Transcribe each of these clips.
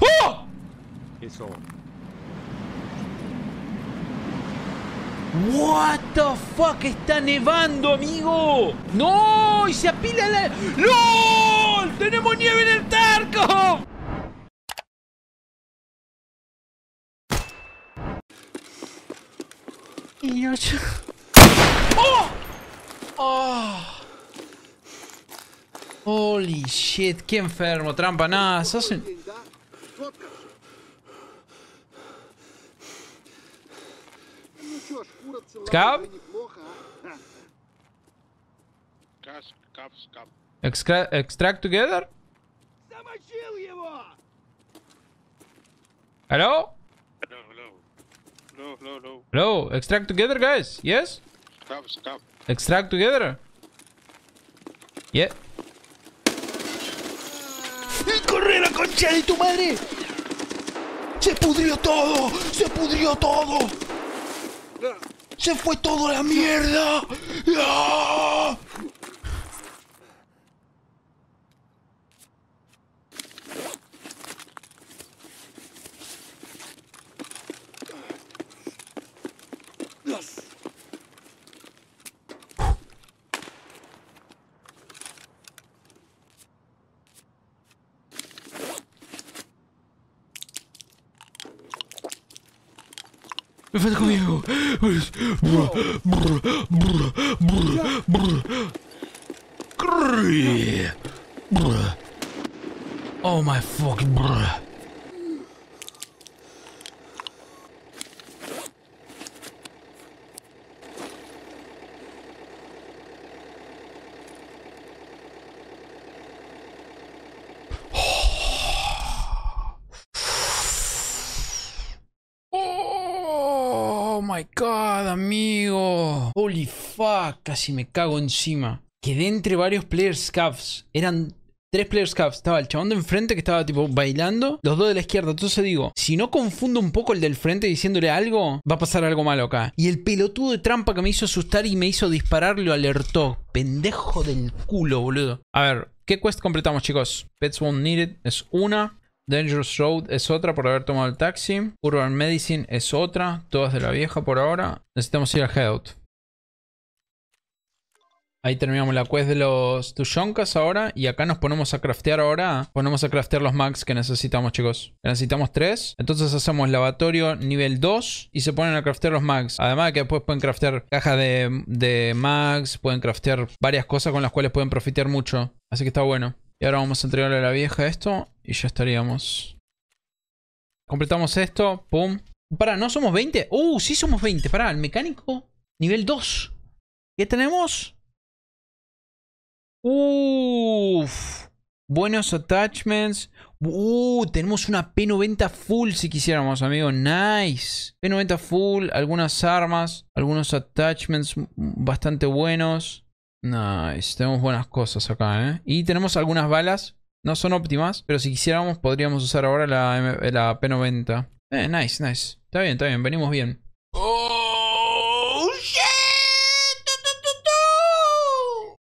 ¡Oh! Eso. What the fuck está nevando, amigo. No, y se apila la ¡LOL! Tenemos nieve en el Tarkov. Y yo- ¡Oh! ¡Oh! Holy shit, qué enfermo, trampa, nada, sos un- Extra extract together? Hello? Hello, hello. Hello, hello, hello. Hello, extract together, guys. Yes? Stop, stop. Extract together. Yeah. ¡Corre la concha de tu madre! ¡Se pudrió todo! ¡Se pudrió todo! ¡Se fue todo a la mierda! ¡Ah! Falta conmigo. Oh my fucking bruh. Casi me cago encima. Quedé entre varios players scavs. Eran tres players scavs. Estaba el chabón de enfrente que estaba tipo bailando, los dos de la izquierda. Entonces digo, si no confundo un poco el del frente diciéndole algo, va a pasar algo malo acá. Y el pelotudo de trampa que me hizo asustar y me hizo disparar lo alertó. Pendejo del culo, boludo. A ver, ¿qué quest completamos, chicos? Pets Won't Need It es una. Dangerous Road es otra por haber tomado el taxi. Urban Medicine es otra. Todas de la vieja por ahora. Necesitamos ir a Headout. Ahí terminamos la quest de los Tushonkas ahora. Y acá nos ponemos a craftear ahora. Ponemos a craftear los mags que necesitamos, chicos. Necesitamos tres. Entonces hacemos lavatorio nivel 2. Y se ponen a craftear los mags. Además de que después pueden craftear cajas de, de mags. Pueden craftear varias cosas con las cuales pueden profitear mucho. Así que está bueno. Y ahora vamos a entregarle a la vieja esto. Y ya estaríamos. Completamos esto. Pum. Pará, ¿no somos 20? Uh, sí somos 20. Pará, el mecánico. Nivel 2. ¿Qué tenemos? Uff. Buenos attachments. Uh, tenemos una P90 full si quisiéramos, amigo. Nice. P90 full, algunas armas, algunos attachments bastante buenos. Nice. Tenemos buenas cosas acá, ¿eh? Y tenemos algunas balas. No son óptimas, pero si quisiéramos podríamos usar ahora la, la P90. Eh, nice, nice. Está bien, está bien. Venimos bien.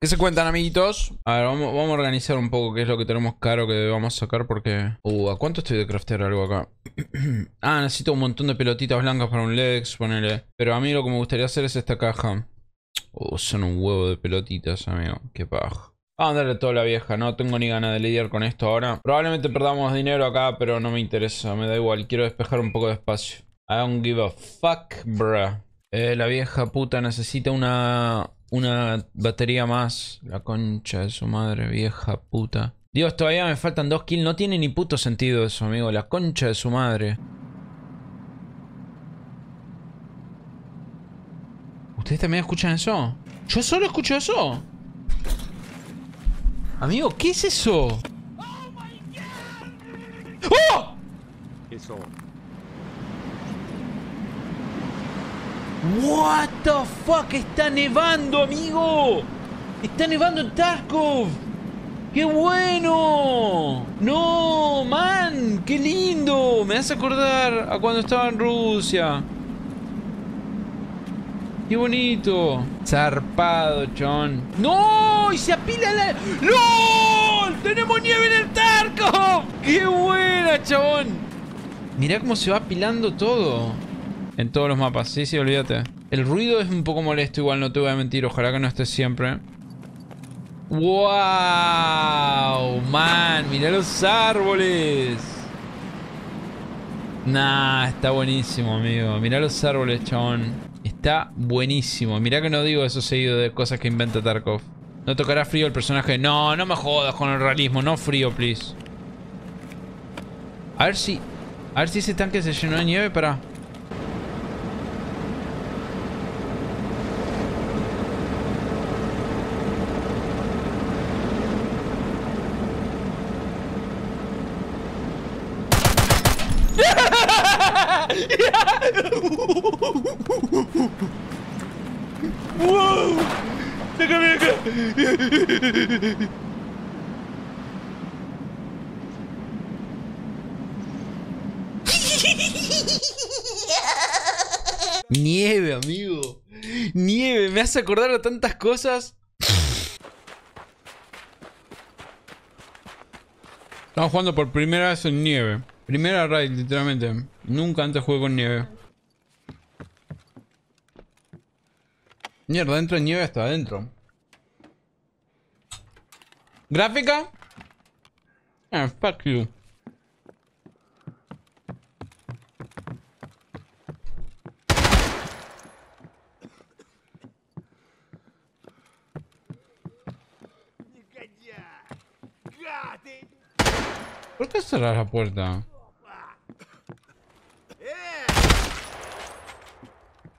¿Qué se cuentan, amiguitos? A ver, vamos, a organizar un poco qué es lo que tenemos caro que debamos sacar porque... Uh, ¿a cuánto estoy de craftear algo acá? ah, necesito un montón de pelotitas blancas para un Lex, ponele. Pero a mí lo que me gustaría hacer es esta caja. Uh, son un huevo de pelotitas, amigo. Qué paja. Vamos a darle toda la vieja, no tengo ni ganas de lidiar con esto ahora. Probablemente perdamos dinero acá, pero no me interesa, me da igual. Quiero despejar un poco de espacio. I don't give a fuck, bruh. Eh, la vieja puta necesita una, una batería más. La concha de su madre, vieja puta. Dios, todavía me faltan dos kills. No tiene ni puto sentido eso, amigo. La concha de su madre. ¿Ustedes también escuchan eso? ¿Yo solo escucho eso? Amigo, ¿qué es eso? ¡Oh! Eso. What the fuck está nevando, amigo. Está nevando en Tarkov. ¡Qué bueno! No, man, qué lindo. Me hace acordar a cuando estaba en Rusia. Qué bonito. Zarpado, chon. ¡No! Y se apila la. ¡LOL! ¡Tenemos nieve en el Tarkov! ¡Qué buena! ¡Mira, chabón! Mirá cómo se va apilando todo. En todos los mapas. Sí, sí, olvídate. El ruido es un poco molesto igual, no te voy a mentir. Ojalá que no esté siempre. ¡Wow! Man, mirá los árboles. Nah, está buenísimo, amigo. Mirá los árboles, chabón. Está buenísimo. Mirá que no digo eso seguido de cosas que inventa Tarkov. No tocará frío el personaje. No, no me jodas con el realismo. No frío, please. A ver si... A ver si ese tanque se llenó de nieve para... ¡Wow! ¡Déjame acá! Nieve, amigo. Nieve, me hace acordar a tantas cosas. Estamos jugando por primera vez en nieve. Primera raid, literalmente. Nunca antes jugué con nieve. Mierda, dentro de nieve hasta adentro. ¿Gráfica? Ah, fuck you. ¿Por qué cerrar la puerta?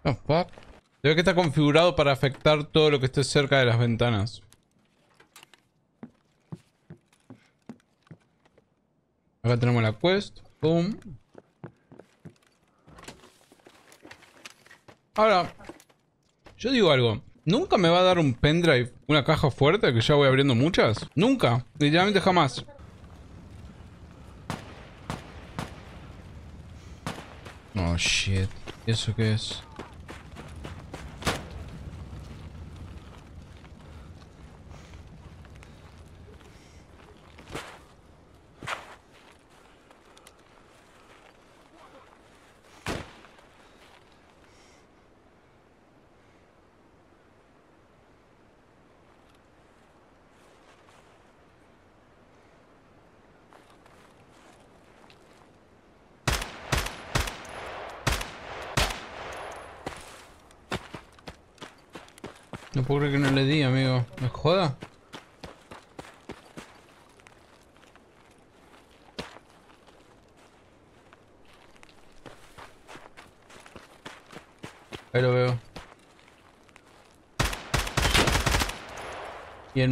Oh, fuck. Debe que está configurado para afectar todo lo que esté cerca de las ventanas. Acá tenemos la quest. Boom. Ahora, yo digo algo. ¿Nunca me va a dar un pendrive, una caja fuerte que ya voy abriendo muchas? Nunca. Literalmente jamás. Oh shit. ¿Y eso qué es? No puedo creer que no le di, amigo. ¿Me joda? Ahí lo veo. Y él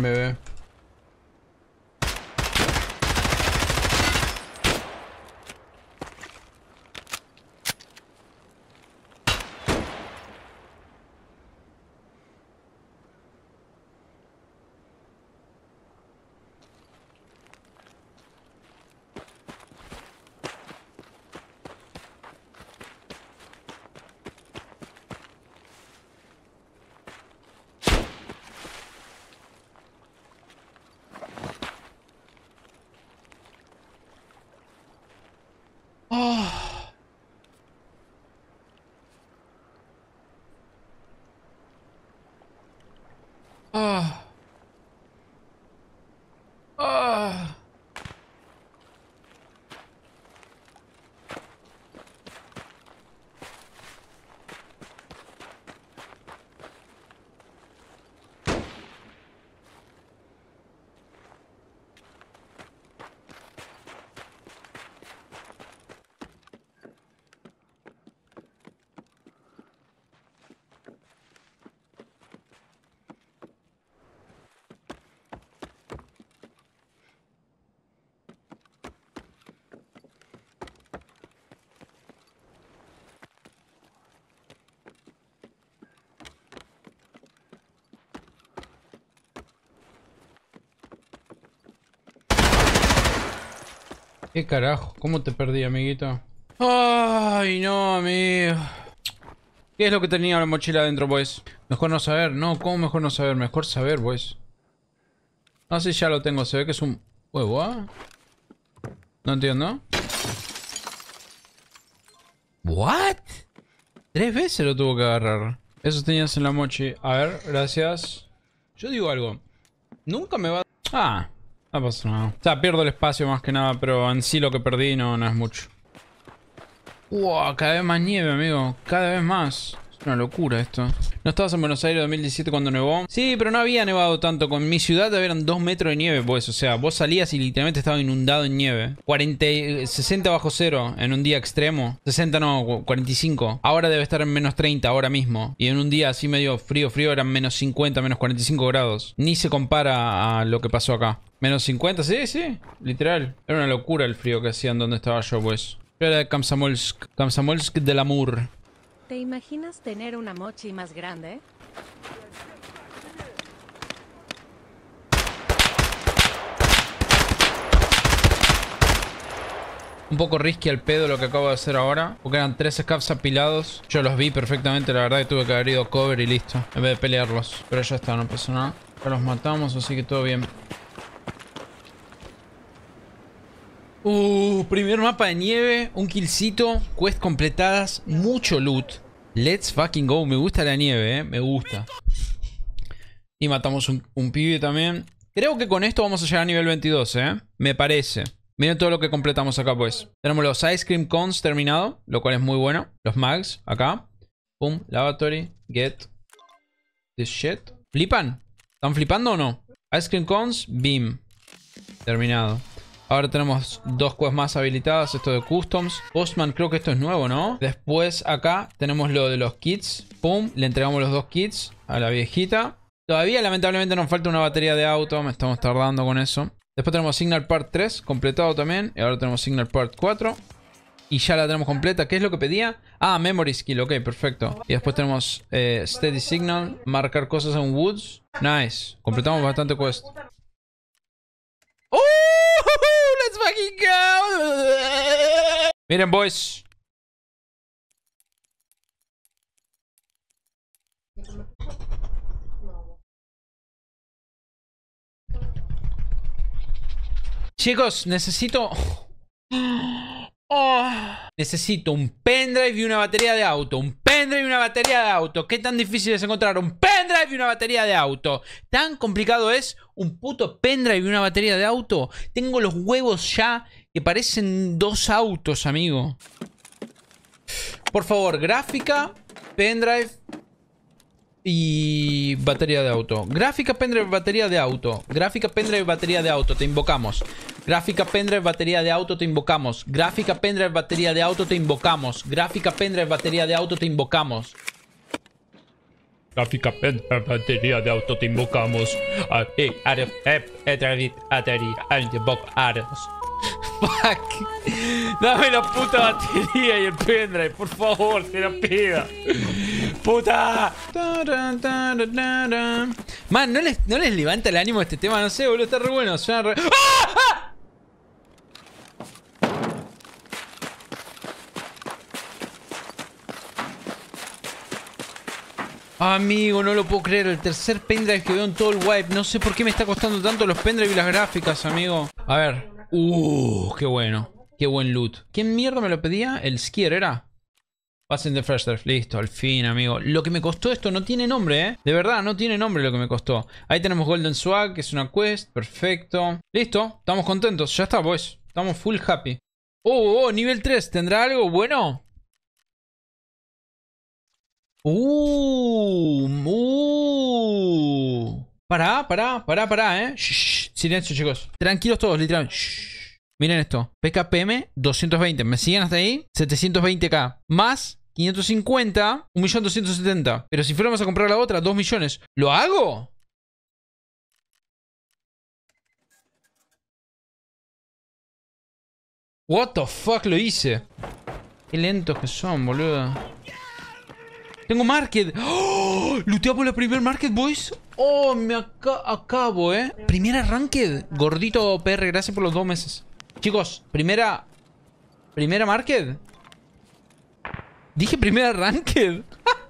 me ¿Qué carajo? ¿Cómo te perdí, amiguito? Ay, no, amigo. ¿Qué es lo que tenía la mochila adentro, boys? Mejor no saber. No, ¿cómo mejor no saber? Mejor saber, boys. No sé si ya lo tengo. Se ve que es un huevo, ¿ah? No entiendo. ¿What? Tres veces lo tuvo que agarrar. Eso tenías en la mochi. A ver, gracias. Yo digo algo. Nunca me va... Ah, no pasa nada. O sea, pierdo el espacio más que nada, pero en sí lo que perdí no, no es mucho. Wow, cada vez más nieve, amigo. Cada vez más. Una locura esto. ¿No estabas en Buenos Aires 2017 cuando nevó? Sí, pero no había nevado tanto. Con mi ciudad eran 2 metros de nieve, pues. O sea, vos salías y literalmente estaba inundado en nieve. 40, y- 60 bajo cero en un día extremo. 60 no, 45. Ahora debe estar en menos 30, ahora mismo. Y en un día así medio frío, frío, eran menos 50, menos 45 grados. Ni se compara a lo que pasó acá. Menos 50, sí, sí. Literal. Era una locura el frío que hacían donde estaba yo, pues. Yo era de Kamsamolsk. Kamsamolsk del Amur. ¿Te imaginas tener una mochi más grande? Un poco risky al pedo lo que acabo de hacer ahora. Porque eran tres scavs apilados. Yo los vi perfectamente. La verdad que tuve que haber ido cover y listo. En vez de pelearlos. Pero ya está, no pasó nada. Los matamos, así que todo bien. Uh, primer mapa de nieve. Un killcito. Quest completadas. Mucho loot. Let's fucking go. Me gusta la nieve, eh. Me gusta. Y matamos un, pibe también. Creo que con esto vamos a llegar a nivel 22, eh. Me parece. Miren todo lo que completamos acá, pues. Tenemos los Ice Cream Cones terminado, lo cual es muy bueno. Los mags, acá. Pum, lavatory, get. This shit. ¿Flipan? ¿Están flipando o no? Ice Cream Cones, beam. Terminado. Ahora tenemos dos quests más habilitadas, esto de Customs. Postman, creo que esto es nuevo, ¿no? Después acá tenemos lo de los kits. Pum, le entregamos los dos kits a la viejita. Todavía lamentablemente nos falta una batería de auto, me estamos tardando con eso. Después tenemos Signal Part 3 completado también. Y ahora tenemos Signal Part 4. Y ya la tenemos completa. ¿Qué es lo que pedía? Ah, Memory Skill. Ok, perfecto. Y después tenemos eh, Steady Signal. Marcar cosas en Woods. Nice. Completamos bastante quest. ¡Oh! ¡Let's fucking go! Miren, boys. Chicos, necesito... Oh, necesito un pendrive y una batería de auto. Un pendrive y una batería de auto. ¿Qué tan difícil es encontrar un pendrive y una batería de auto? ¿Tan complicado es un puto pendrive y una batería de auto? Tengo los huevos ya que parecen dos autos, amigo. Por favor, gráfica, pendrive y batería de auto. Gráfica, pendrive, batería de auto. Gráfica, pendrive, batería de auto. Te invocamos. Gráfica, pendrive, batería de auto. Te invocamos. Gráfica, pendrive, batería de auto. Te invocamos. Gráfica, pendrive, batería de auto. Te invocamos. Gráfica, pendrive, batería de auto. Te invocamos. Fuck. Dame la puta batería y el pendrive, por favor, te la pido. ¡Puta! Man, ¿no les, ¿no les levanta el ánimo este tema? No sé, boludo, está re bueno. Suena. ¡Ah! ¡Ah! Amigo, no lo puedo creer. El tercer pendrive que veo en todo el wipe. No sé por qué me está costando tanto los pendrive y las gráficas, amigo. A ver. Uh, qué bueno. Qué buen loot. ¿Quién mierda me lo pedía? El skier era. Pasen de Fresh. Listo, al fin, amigo. Lo que me costó esto no tiene nombre, ¿eh? De verdad, no tiene nombre lo que me costó. Ahí tenemos Golden Swag, que es una quest. Perfecto. Listo, estamos contentos. Ya está, boys. Estamos full happy. Oh, oh, nivel 3. ¿Tendrá algo bueno? Uh, uh. Pará, pará, pará, pará, eh. Shh, silencio, chicos. Tranquilos todos, literalmente. Shh. Miren esto. PKPM 220. ¿Me siguen hasta ahí? 720k. Más 550. 1.270. Pero si fuéramos a comprar la otra, 2 millones. ¿Lo hago? What the fuck lo hice. Qué lentos que son, boludo. Tengo market. ¡Oh! Luteamos la primer market, boys. Oh, me aca- acabo, eh. Primera ranked. Gordito PR, gracias por los dos meses. Chicos, primera. Primera market. Dije primera ranked.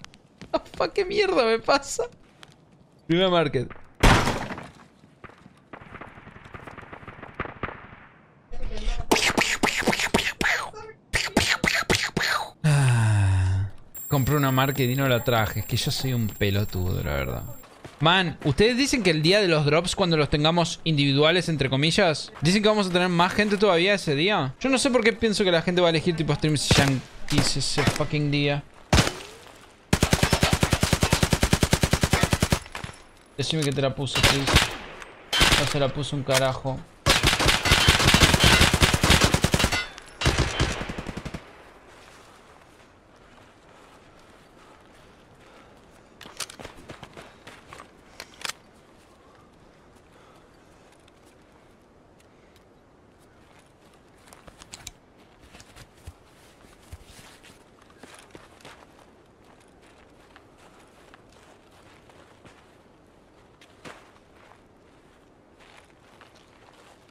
Fuck, ¿Qué mierda me pasa? Primera market. Compré una marca y no la traje. Es que yo soy un pelotudo, la verdad. Man, ¿ustedes dicen que el día de los drops, cuando los tengamos individuales, entre comillas, dicen que vamos a tener más gente todavía ese día? Yo no sé por qué pienso que la gente va a elegir tipo streams yankees ese fucking día. Decime que te la puse, please. No se la puso un carajo.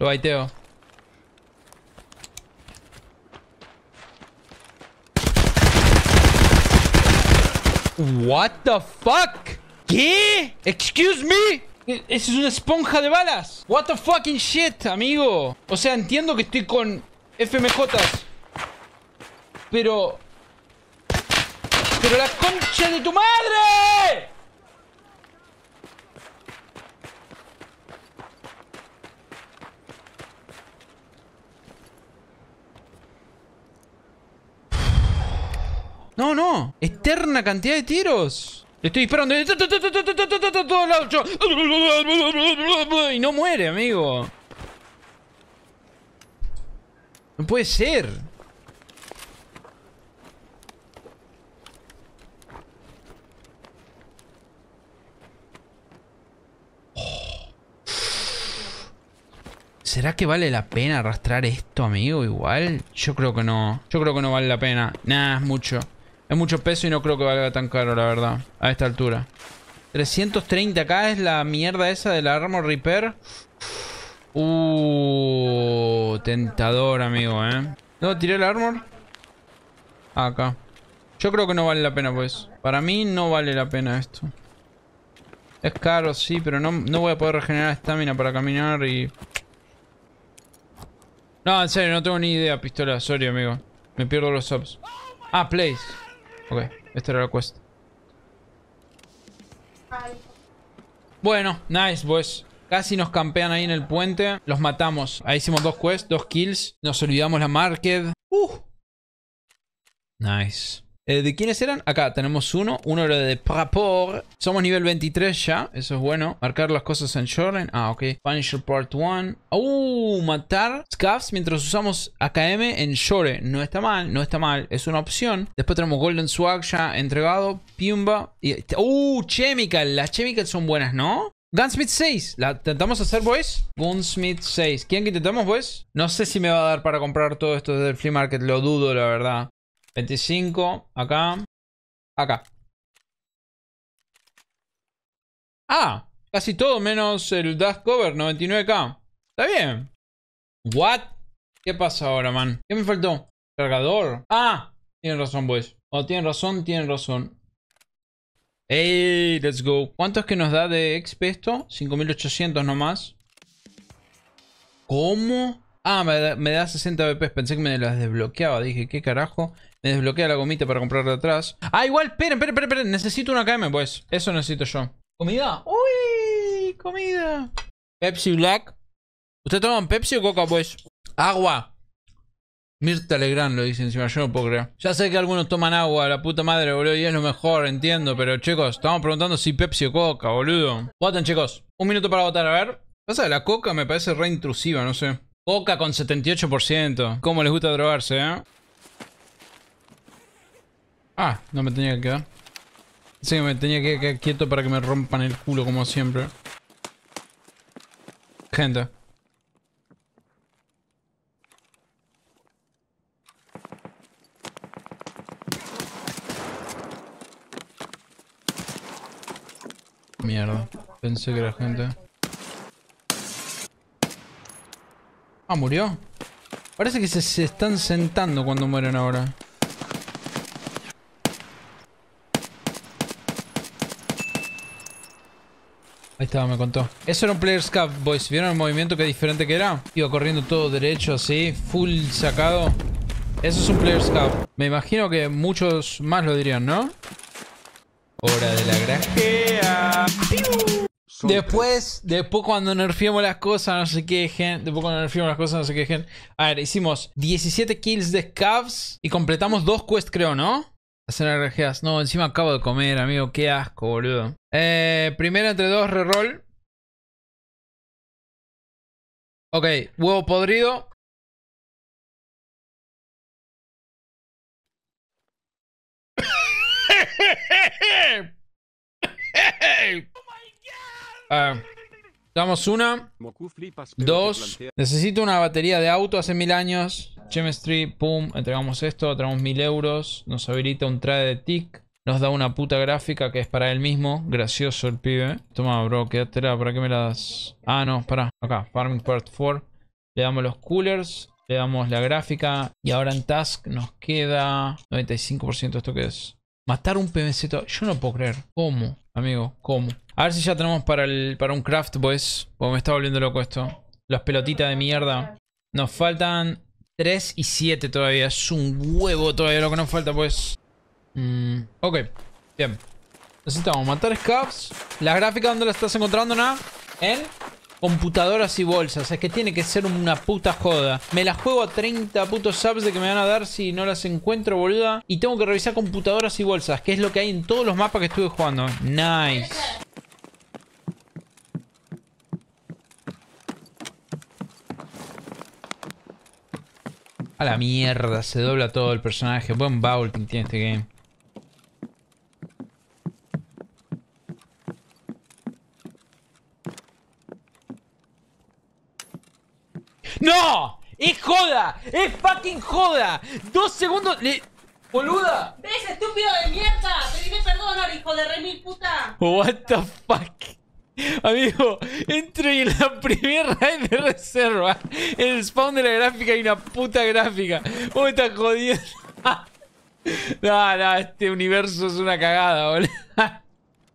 Lo baiteo. What the fuck? ¿Qué? Excuse me? Es una esponja de balas. What the fucking shit, amigo. O sea, entiendo que estoy con FMJs. Pero... Pero la concha de tu madre. No, no. Eterna cantidad de tiros. Le estoy disparando Y no muere, amigo. No puede ser. ¿Será que vale la pena arrastrar esto, amigo? Igual. Yo creo que no. Yo creo que no vale la pena. Nah, es mucho. Es mucho peso y no creo que valga tan caro, la verdad. A esta altura. 330 acá es la mierda esa de la Armor Repair. Uh, tentador, amigo, ¿eh? ¿No tiré el armor? Acá. Yo creo que no vale la pena, pues. Para mí no vale la pena esto. Es caro, sí, pero no, no voy a poder regenerar estamina para caminar y... No, en serio, no tengo ni idea, pistola. Sorry, amigo. Me pierdo los subs. Ah, place. Ok, esta era la quest. Bueno, nice, boys. Casi nos campean ahí en el puente. Los matamos. Ahí hicimos dos quests, dos kills. Nos olvidamos la market. Uh. Nice. Eh, ¿De quiénes eran? Acá tenemos uno. Uno era de Prapor. Somos nivel 23 ya. Eso es bueno. Marcar las cosas en Shoren. Ah, ok. Punisher Part 1. Uh, matar Scuffs mientras usamos AKM en Shore. No está mal, no está mal. Es una opción. Después tenemos Golden Swag ya entregado. Piumba. Y, uh, Chemical. Las Chemical son buenas, ¿no? Gunsmith 6. ¿La intentamos hacer, boys? Gunsmith 6. ¿Quién que intentamos, boys? No sé si me va a dar para comprar todo esto desde el flea market. Lo dudo, la verdad. 25. Acá. Acá. Ah. Casi todo menos el Dust Cover. 99k. Está bien. What? ¿Qué pasa ahora, man? ¿Qué me faltó? Cargador. Ah. Tienen razón, boys. Oh, tienen razón, tienen razón. Hey, let's go. ¿Cuánto es que nos da de XP esto? 5800 nomás. ¿Cómo? Ah, me da, me da 60 BP. Pensé que me las desbloqueaba. Dije, ¿qué carajo? Me desbloquea la gomita para comprar de atrás. Ah, igual, esperen, esperen, esperen, esperen. Necesito una KM, pues. Eso necesito yo. ¿Comida? ¡Uy! ¡Comida! Pepsi Black. ¿Usted toman Pepsi o Coca, pues? Agua. Mirta Legrand lo dice encima, yo no puedo creer. Ya sé que algunos toman agua, la puta madre, boludo, y es lo mejor, entiendo, pero chicos, estamos preguntando si Pepsi o Coca, boludo. Voten, chicos. Un minuto para votar, a ver. Pasa, la Coca me parece re intrusiva, no sé. Coca con 78%. ¿Cómo les gusta drogarse, eh? Ah, no me tenía que quedar. Sí, me tenía que quedar quieto para que me rompan el culo como siempre. Gente. Mierda. Pensé que era gente. Ah, murió. Parece que se, se están sentando cuando mueren ahora. Estaba, me contó. Eso era un player scuff, boys. ¿Vieron el movimiento que diferente que era? Iba corriendo todo derecho así, full sacado. Eso es un Player's Cup. Me imagino que muchos más lo dirían, ¿no? Hora de la granjea. Son Después, después cuando nerfiemos las cosas, no se quejen. Después cuando nerfiemos las cosas, no se quejen. A ver, hicimos 17 kills de scavs y completamos dos quests, creo, ¿no? Hacer RGs. No, encima acabo de comer, amigo. Qué asco, boludo. Eh, primero entre dos, reroll. Ok, huevo podrido. Damos una. Moku pero te Dos. Necesito una batería de auto hace mil años. Chemistry, pum. Entregamos esto. Traemos mil euros. Nos habilita un trade de TIC. Nos da una puta gráfica que es para él mismo. Gracioso el pibe. Toma, bro, quédatela. ¿Para qué me la das? Ah, no, para. Acá, Farming Part 4. Le damos los coolers. Le damos la gráfica. Y ahora en Task nos queda 95% esto que es. Matar un to- Yo no puedo creer. ¿Cómo? Amigo, ¿cómo? A ver si ya tenemos para, el, para un craft, pues. Porque me está volviendo loco esto. Las pelotitas de mierda. Nos faltan 3 y 7 todavía. Es un huevo todavía lo que nos falta, pues. Mm, ok, bien. Necesitamos matar scabs. La gráfica, ¿dónde la estás encontrando, nada? En computadoras y bolsas. Es que tiene que ser una puta joda. Me la juego a 30 putos subs de que me van a dar si no las encuentro, boluda. Y tengo que revisar computadoras y bolsas, que es lo que hay en todos los mapas que estuve jugando. Nice. A la mierda, se dobla todo el personaje. Buen vaulting tiene este game. ¡No! ¡Es joda! ¡Es fucking joda! ¡Dos segundos! Le... ¡Boluda! ¿Ves, estúpido de mierda? Pedime perdón, hijo de re mil puta. What the fuck? Amigo, entro y en la primera raid de reserva, en el spawn de la gráfica hay una puta gráfica. ¿Cómo me estás jodiendo? No, no, este universo es una cagada, boludo.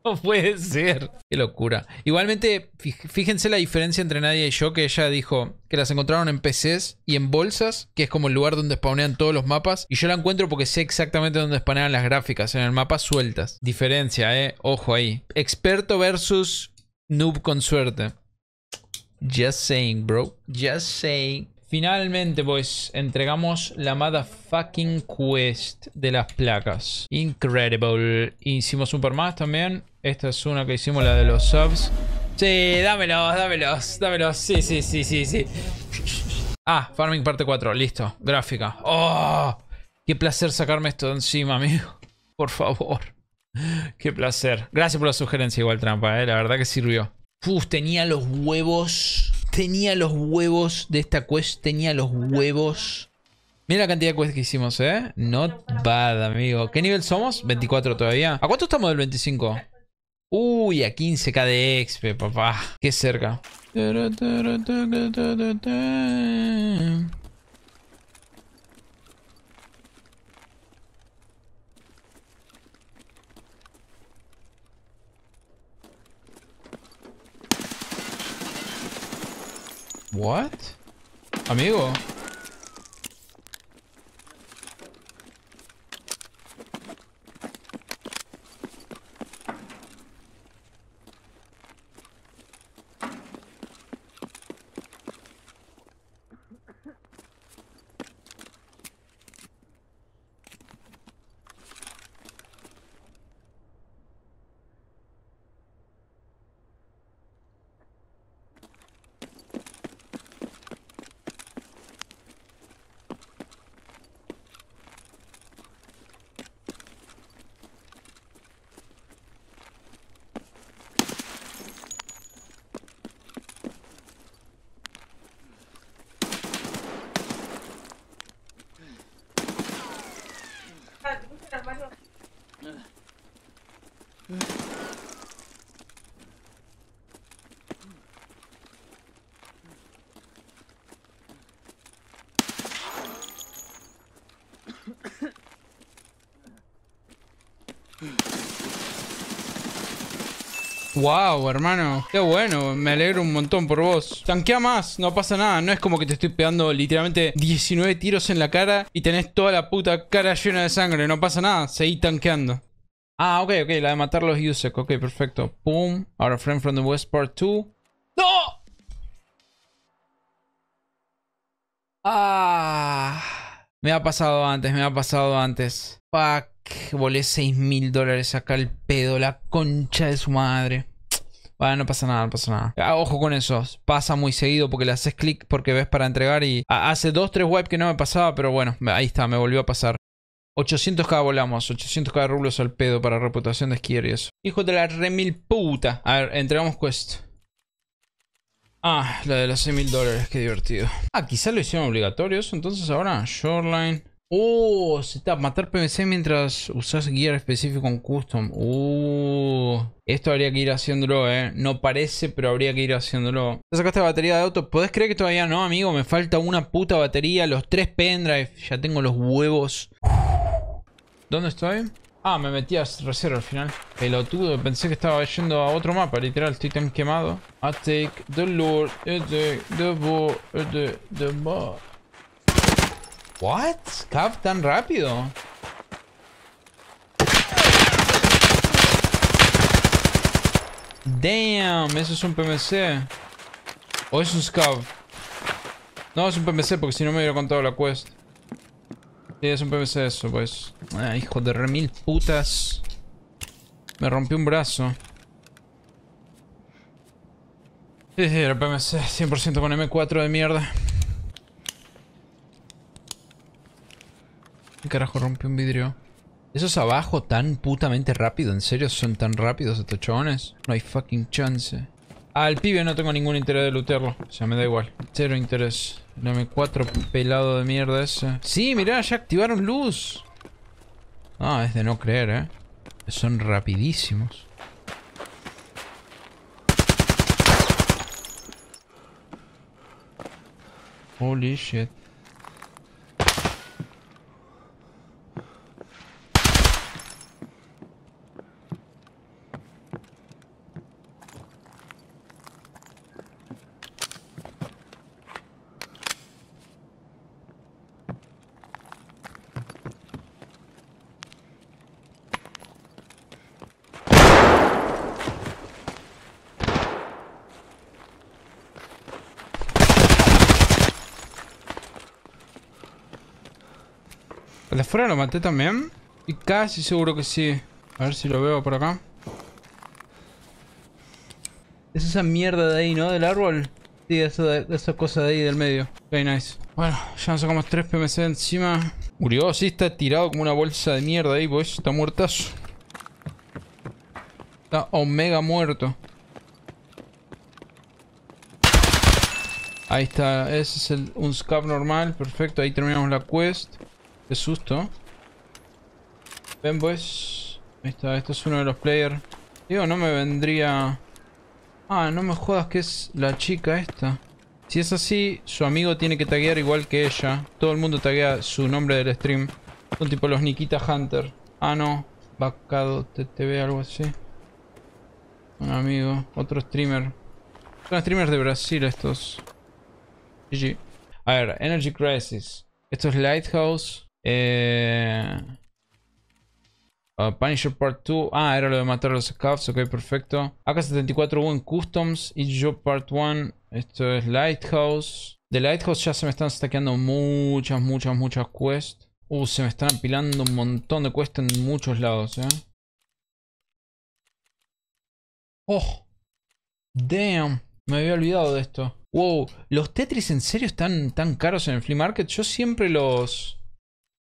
No puede ser. Qué locura. Igualmente, fí- fíjense la diferencia entre Nadia y yo, que ella dijo que las encontraron en PCs y en bolsas, que es como el lugar donde spawnean todos los mapas. Y yo la encuentro porque sé exactamente dónde spawnean las gráficas, en el mapa sueltas. Diferencia, eh. Ojo ahí. Experto versus noob con suerte. Just saying, bro. Just saying. Finalmente, pues, entregamos la motherfucking quest de las placas. Incredible. Hicimos un par más también. Esta es una que hicimos, la de los subs. Sí, dámelos, dámelos, dámelos. Sí, sí, sí, sí, sí. Ah, Farming parte 4, listo. Gráfica. ¡Oh! Qué placer sacarme esto encima, amigo. Por favor. Qué placer. Gracias por la sugerencia, igual trampa, eh. La verdad que sirvió. Uf, tenía los huevos. Tenía los huevos de esta quest. Tenía los huevos. Mira la cantidad de quests que hicimos, eh. Not bad, amigo. ¿Qué nivel somos? 24 todavía. ¿A cuánto estamos del 25? Uy, a 15k de XP, papá. Qué cerca. What? Amigo. Wow, hermano, qué bueno, me alegro un montón por vos. Tanquea más, no pasa nada, no es como que te estoy pegando literalmente 19 tiros en la cara y tenés toda la puta cara llena de sangre, no pasa nada, seguí tanqueando. Ah, ok, ok. La de matar los Yusek. Ok, perfecto. Pum. Our friend from the West Part 2. ¡No! Ah. Me ha pasado antes, me ha pasado antes. Fuck. Volé 6 mil dólares acá el pedo. La concha de su madre. Bueno, no pasa nada, no pasa nada. Ah, ojo con eso. Pasa muy seguido porque le haces clic porque ves para entregar y hace 2-3 wipes que no me pasaba, pero bueno, ahí está, me volvió a pasar. 800k volamos, 800k rublos al pedo para reputación de esquiar y eso. Hijo de la remil puta. A ver, entregamos quest. Ah, la de los 6 mil dólares, qué divertido. Ah, quizá lo hicieron obligatorio eso, entonces ahora, Shoreline. Oh, se está matar PVC mientras usas gear específico en custom. Uh, esto habría que ir haciéndolo, eh. No parece, pero habría que ir haciéndolo. ¿Ya sacaste batería de auto? ¿Podés creer que todavía no, amigo? Me falta una puta batería, los tres pendrive. Ya tengo los huevos. ¿Dónde estoy? Ah, me metí a reserva al final. Pelotudo, pensé que estaba yendo a otro mapa, literal, estoy tan quemado. I take the lord, I take the boat, I take the boat. What? Cav tan rápido. Damn, eso es un PMC. O es un scav. No, es un PMC porque si no me hubiera contado la quest. Sí, es un PVC eso, pues. Ah, hijo de remil putas. Me rompió un brazo. Sí, sí, era PMC. 100% con M4 de mierda. ¿Qué carajo rompió un vidrio? ¿Esos abajo tan putamente rápido? ¿En serio son tan rápidos estos chabones? No hay fucking chance. Al pibe no tengo ningún interés de lootearlo. O sea, me da igual. Cero interés. El M4 pelado de mierda ese. Sí, mirá, ya activaron luz. Ah, es de no creer, eh. Son rapidísimos. Holy shit. ¿El de afuera lo maté también? Y casi seguro que sí. A ver si lo veo por acá. Es esa mierda de ahí, ¿no? Del árbol. Sí, esa, esa cosa de ahí del medio. Ok, nice. Bueno, ya nos sacamos 3 PMC encima. Murió, sí, está tirado como una bolsa de mierda ahí, pues. Está muertazo. Está omega muerto. Ahí está, ese es un scav normal, perfecto, ahí terminamos la quest. Qué susto. Ven pues. Ahí está, esto es uno de los players. Digo, no me vendría... Ah, no me jodas que es la chica esta. Si es así, su amigo tiene que taguear igual que ella. Todo el mundo taguea su nombre del stream. Son tipo los Nikita Hunter. Ah, no. Bacado TTV, algo así. Un amigo. Otro streamer. Son streamers de Brasil estos. GG. A ver, Energy Crisis. Esto es Lighthouse. Eh... Uh, Punisher Part 2. Ah, era lo de matar a los scouts. Ok, perfecto. AK-74 hubo en Customs. Y Job Part 1. Esto es Lighthouse. De Lighthouse ya se me están stackeando muchas, muchas, muchas quests. Uh, se me están apilando un montón de quests en muchos lados, eh. Oh. Damn. Me había olvidado de esto. Wow. ¿Los Tetris en serio están tan caros en el flea market? Yo siempre los...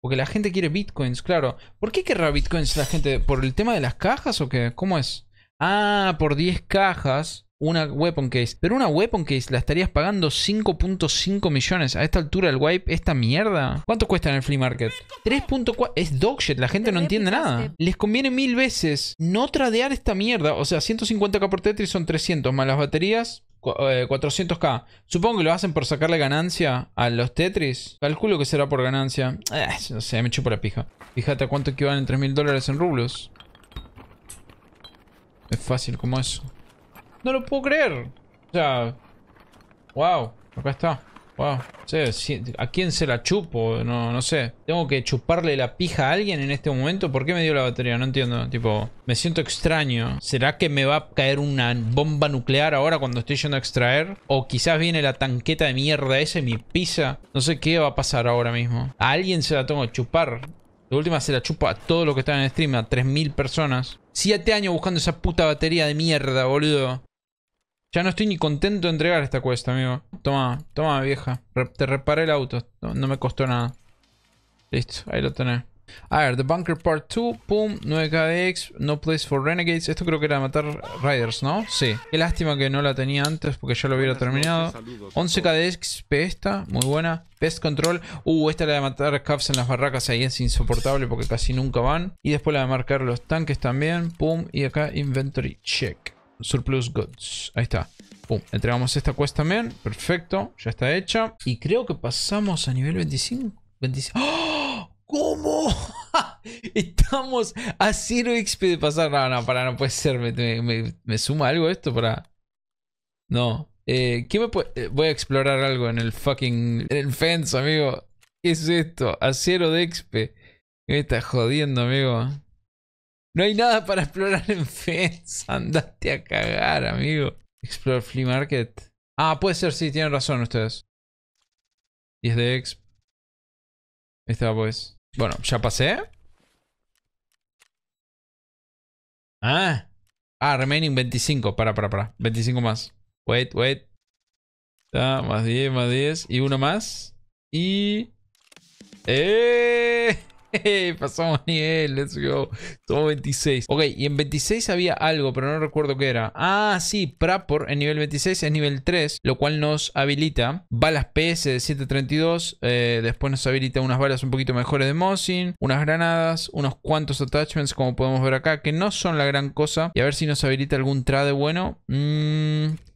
Porque la gente quiere bitcoins, claro. ¿Por qué querrá bitcoins la gente? ¿Por el tema de las cajas o qué? ¿Cómo es? Ah, por 10 cajas, una weapon case. Pero una weapon case la estarías pagando 5.5 millones. A esta altura del wipe, esta mierda. ¿Cuánto cuesta en el flea market? 3.4. Es dogshit, la gente Te no entiende nada. Les conviene mil veces no tradear esta mierda. O sea, 150k por Tetris son 300 más las baterías. Cu- eh, 400k. Supongo que lo hacen por sacarle ganancia a los Tetris. Calculo que será por ganancia. Eh, no sé, me chupo la pija. Fíjate a cuánto equivalen 3 mil dólares en rublos. Es fácil como eso. No lo puedo creer. O sea... Wow. Acá está. Wow. Sí, ¿A quién se la chupo? No, no sé. ¿Tengo que chuparle la pija a alguien en este momento? ¿Por qué me dio la batería? No entiendo. Tipo, me siento extraño. ¿Será que me va a caer una bomba nuclear ahora cuando estoy yendo a extraer? O quizás viene la tanqueta de mierda esa y mi pisa. No sé qué va a pasar ahora mismo. A alguien se la tengo que chupar. De última se la chupa a todo lo que está en el stream, a 3.000 personas. Siete años buscando esa puta batería de mierda, boludo. Ya no estoy ni contento de entregar esta cuesta, amigo. Toma, toma, vieja. Re- te reparé el auto. No, no me costó nada. Listo, ahí lo tenés. A ver, The Bunker Part 2, pum, 9KDX, No Place for Renegades. Esto creo que era matar Riders, ¿no? Sí. Qué lástima que no la tenía antes porque ya lo hubiera terminado. noches, saludos a 11KDX esta, muy buena. Pest Control. Uh, esta la de matar Cavs en las barracas ahí es insoportable porque casi nunca van. Y después la de marcar los tanques también. Pum. Y acá Inventory Check. Surplus Goods. Ahí está. Pum. Entregamos esta quest también. Perfecto. Ya está hecha. Y creo que pasamos a nivel 25. 25. ¡Oh! ¿Cómo? Estamos a 0 XP de pasar. No, no, para, no puede ser. ¿Me, me- me- suma algo esto para.? No. Eh, ¿qué me puede- eh, Voy a explorar algo en el fucking. En el fence, amigo. ¿Qué es esto? A 0 de XP. ¿Qué me estás jodiendo, amigo? No hay nada para explorar en fence. Andate a cagar, amigo. Explore Flea Market. Ah, puede ser, sí, tienen razón ustedes. 10 de exp. Está, pues. Bueno, ¿ya pasé? Ah. Ah, remaining 25. Para, para, para. 25 más. Wait, wait. Más 10, más 10. Y uno más. Y. ¡Eh! Pasamos nivel, let's go. Todo 26. Ok, y en 26 había algo, pero no recuerdo qué era. Ah, sí, Prapor en nivel 26 es nivel 3, lo cual nos habilita balas PS de 732. eh, después nos habilita unas balas un poquito mejores de Mosin, unas granadas, unos cuantos attachments, como podemos ver acá, que no son la gran cosa. Y a ver si nos habilita algún trade bueno. Mmm.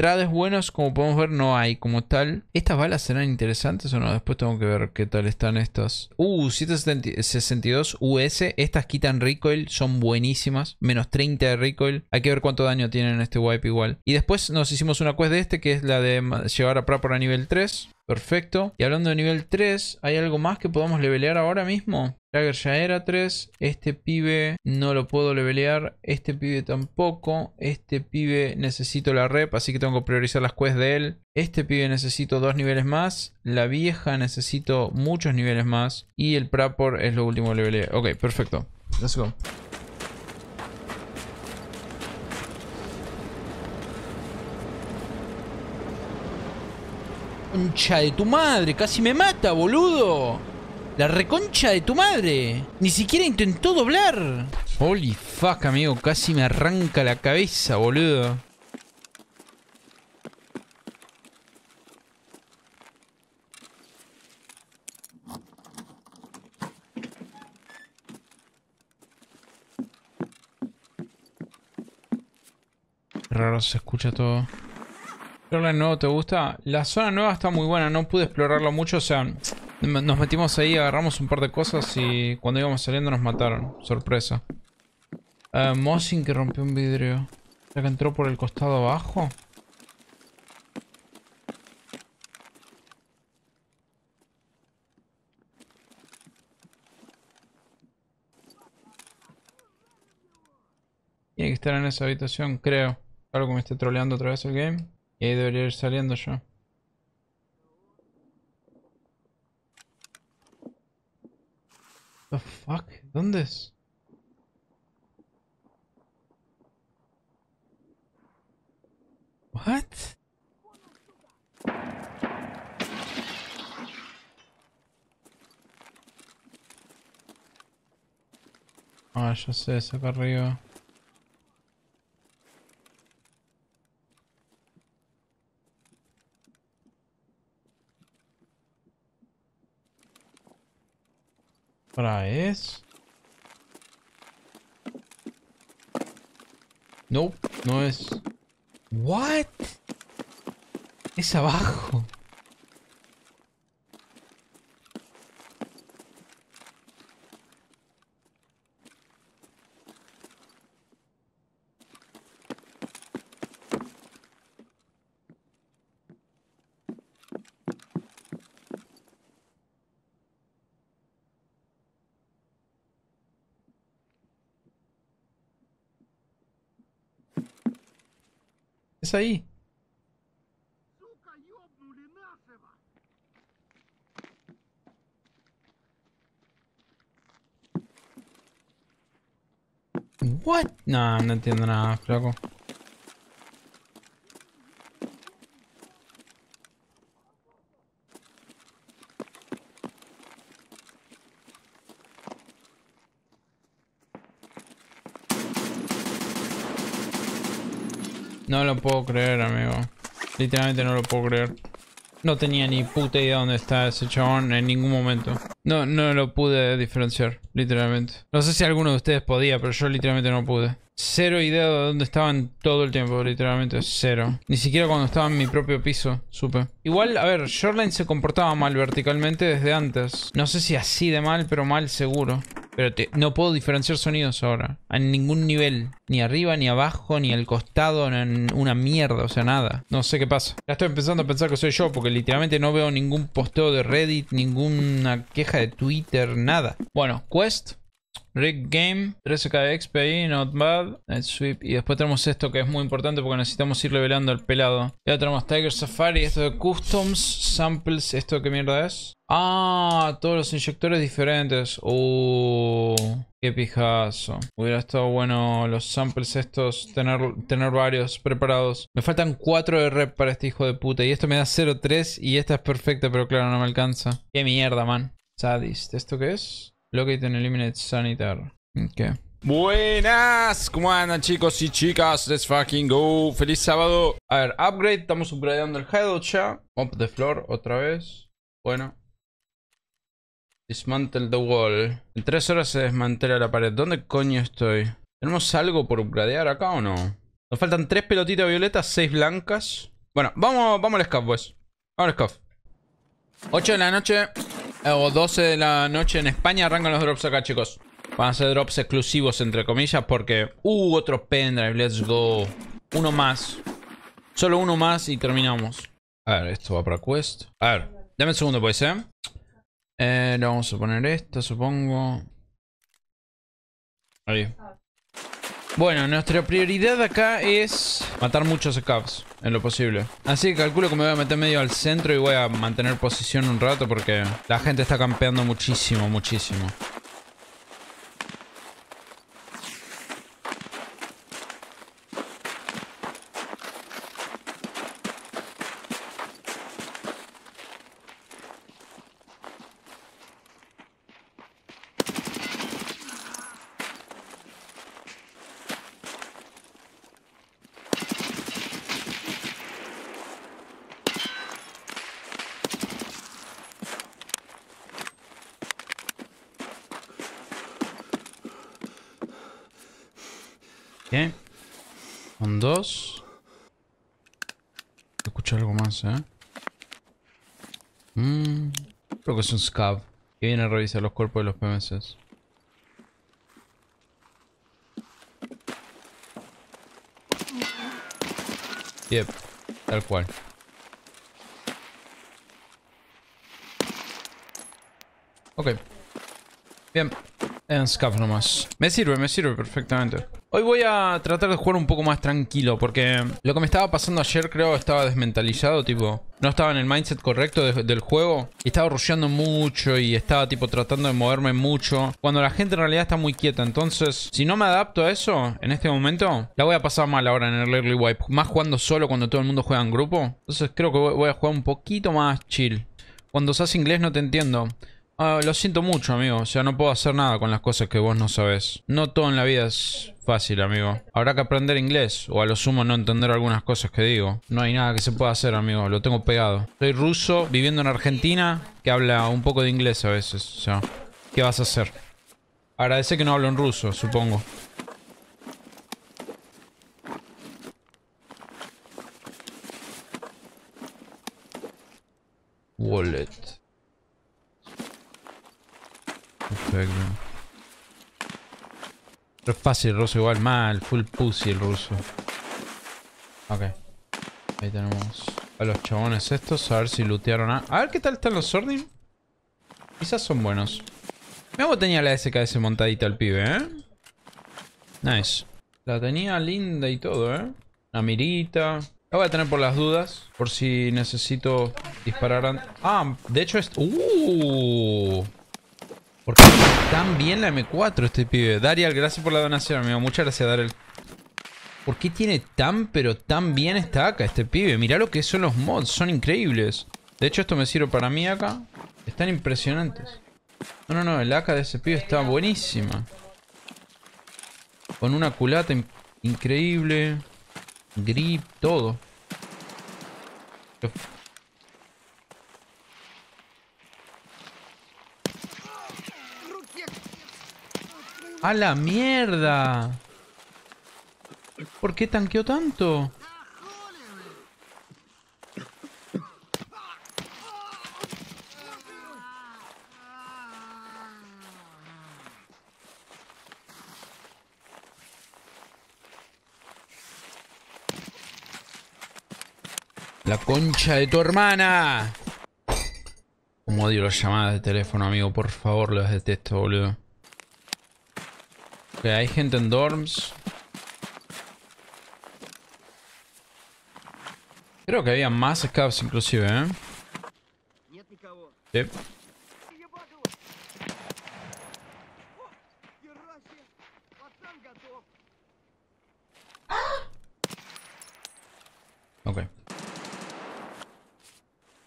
Trades buenos, como podemos ver, no hay como tal. ¿Estas balas serán interesantes o no? Después tengo que ver qué tal están estas. Uh, 762 US. Estas quitan recoil, son buenísimas. Menos 30 de recoil. Hay que ver cuánto daño tienen este wipe igual. Y después nos hicimos una quest de este, que es la de llevar a Prapor a nivel 3. Perfecto. Y hablando de nivel 3, ¿hay algo más que podamos levelear ahora mismo? Jagger ya era 3. Este pibe no lo puedo levelear. Este pibe tampoco. Este pibe necesito la rep, así que tengo que priorizar las quests de él. Este pibe necesito dos niveles más. La vieja necesito muchos niveles más. Y el Prapor es lo último que leveleé. Ok, perfecto. Let's go. Concha de tu madre, casi me mata, boludo. La reconcha de tu madre. Ni siquiera intentó doblar. Holy fuck, amigo, casi me arranca la cabeza, boludo. Raro se escucha todo. Nuevo, ¿te gusta? La zona nueva está muy buena, no pude explorarlo mucho, o sea, nos metimos ahí, agarramos un par de cosas y cuando íbamos saliendo nos mataron. Sorpresa. Uh, Mosin que rompió un vidrio. ¿Ya que entró por el costado abajo? Tiene que estar en esa habitación, creo. Algo que me esté troleando otra vez el game. Y ahí debería ir saliendo yo. The fuck? ¿Dónde es? What? Ah, ya sé, es acá arriba. Para es. Nope, no es. What? Es abajo. Es ahí. What? No, no entiendo nada, flaco. No lo puedo creer, amigo. Literalmente no lo puedo creer. No tenía ni puta idea dónde está ese chabón en ningún momento. No, no lo pude diferenciar, literalmente. No sé si alguno de ustedes podía, pero yo literalmente no pude. Cero idea de dónde estaban todo el tiempo, literalmente. Cero. Ni siquiera cuando estaba en mi propio piso, supe. Igual, a ver, Shoreline se comportaba mal verticalmente desde antes. No sé si así de mal, pero mal seguro. Pero te- no puedo diferenciar sonidos ahora. A ningún nivel. Ni arriba, ni abajo, ni al costado, ni una mierda. O sea, nada. No sé qué pasa. Ya estoy empezando a pensar que soy yo. Porque literalmente no veo ningún posteo de Reddit. Ninguna queja de Twitter. Nada. Bueno, Quest. Rig Game, 13k de XP ahí, not bad. Night Sweep. Y después tenemos esto que es muy importante porque necesitamos ir revelando el pelado. Ya tenemos Tiger Safari, esto de Customs, Samples, ¿esto qué mierda es? Ah, todos los inyectores diferentes. Uh, qué pijazo. Hubiera estado bueno los samples estos, tener, tener varios preparados. Me faltan 4 de rep para este hijo de puta. Y esto me da 0.3 y esta es perfecta, pero claro, no me alcanza. Qué mierda, man. Sadist, ¿esto qué es? Locate and Eliminate Sanitar. Ok. Buenas, ¿cómo andan chicos y chicas? Let's fucking go. Feliz sábado. A ver, upgrade, estamos upgradeando el hideout ya. Up the floor otra vez. Bueno. Dismantle the wall. En tres horas se desmantela la pared. ¿Dónde coño estoy? ¿Tenemos algo por upgradear acá o no? Nos faltan tres pelotitas violetas, seis blancas. Bueno, vamos, vamos al scaff, pues. Vamos al scaff. 8 de la noche o 12 de la noche en España arrancan los drops acá, chicos. Van a ser drops exclusivos, entre comillas, porque... Uh, otro pendrive, let's go. Uno más. Solo uno más y terminamos. A ver, esto va para quest. A ver, dame un segundo, pues, ¿eh? Eh, le vamos a poner esto, supongo. Ahí. Bueno, nuestra prioridad acá es matar muchos scavs en lo posible. Así que calculo que me voy a meter medio al centro y voy a mantener posición un rato porque la gente está campeando muchísimo, muchísimo. ¿Qué? Con dos. Escucho algo más, ¿eh? Mm, creo es un scav. Que viene a revisar los cuerpos de los PMCs. Yep, tal cual. Ok. Bien. En scav nomás. Me sirve, me sirve perfectamente. Hoy voy a tratar de jugar un poco más tranquilo porque lo que me estaba pasando ayer creo estaba desmentalizado, tipo, no estaba en el mindset correcto de- del juego y estaba rusheando mucho y estaba tipo tratando de moverme mucho cuando la gente en realidad está muy quieta. Entonces, si no me adapto a eso en este momento, la voy a pasar mal ahora en el early wipe, más jugando solo cuando todo el mundo juega en grupo. Entonces creo que voy a jugar un poquito más chill. Cuando usas inglés no te entiendo. Ah, lo siento mucho, amigo. O sea, no puedo hacer nada con las cosas que vos no sabes. No todo en la vida es fácil, amigo. Habrá que aprender inglés. O a lo sumo no entender algunas cosas que digo. No hay nada que se pueda hacer, amigo. Lo tengo pegado. Soy ruso, viviendo en Argentina, que habla un poco de inglés a veces. O sea, ¿qué vas a hacer? Agradece que no hablo en ruso, supongo. Wallet. Perfecto. Pero es fácil el ruso igual, mal, full pussy el ruso. Ok. Ahí tenemos a los chabones estos, a ver si lootearon a... A ver qué tal están los Sordin. Quizás son buenos. Me tenía la SKS montadita el pibe, ¿eh? Nice. La tenía linda y todo, ¿eh? Una mirita. La voy a tener por las dudas. Por si necesito disparar an- Ah, de hecho es... ¡Uh! ¿Por qué tiene tan bien la M4 este pibe? Darial, gracias por la donación, amigo. Muchas gracias, Darial. ¿Por qué tiene tan, pero tan bien esta AK este pibe? Mirá lo que son los mods. Son increíbles. De hecho, esto me sirve para mí acá. Están impresionantes. No, no, no. El AK de ese pibe está buenísima. Con una culata in- increíble. Grip, todo. ¡A la mierda! ¿Por qué tanqueó tanto? La concha de tu hermana. Como odio las llamadas de teléfono, amigo. Por favor, las detesto, boludo. Ok, hay gente en dorms. Creo que había más scavs inclusive, ¿eh? Sí. Ok.